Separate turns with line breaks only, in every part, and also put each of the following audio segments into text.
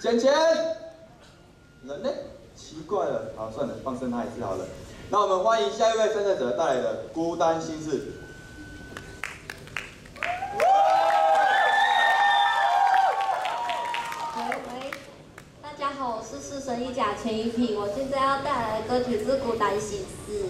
钱钱，人呢？奇怪了，好，算了，放生他一次好了。那我们欢迎下一位参赛者带来的《孤单心事》。
喂，大家好，我是四神一甲钱一品，我现在要带来的歌曲是《孤单心事》。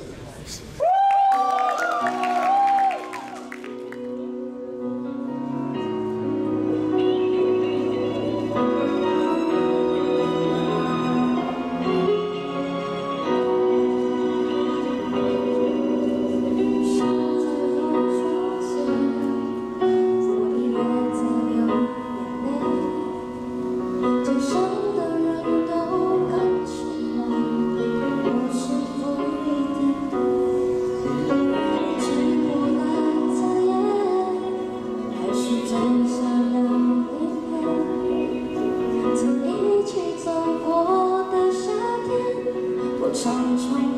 what
sounds wrong.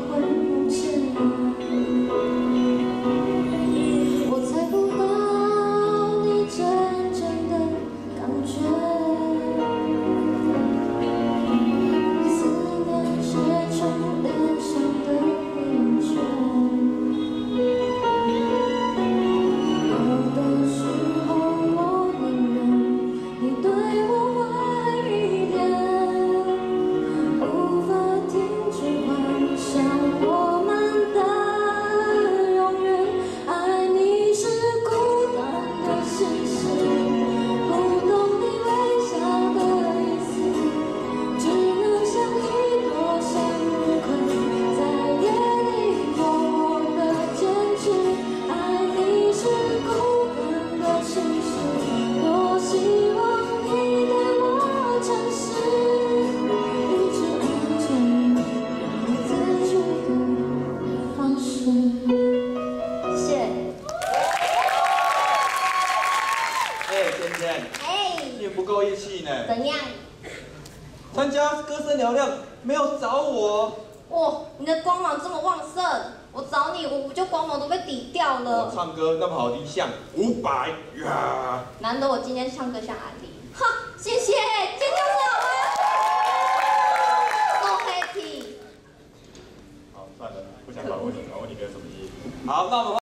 够义气呢。
怎样？
参加歌声嘹亮，没有找我，
哇，你的光芒这么旺盛，我找你，我不就光芒都被抵掉了
我
了？
唱歌那么好听，像五百呀。
难得我今天唱歌像阿迪，哈，谢谢，这就是我们，so happy。
好，算了，不想管问你，管问你没有什么意义。好，那我们。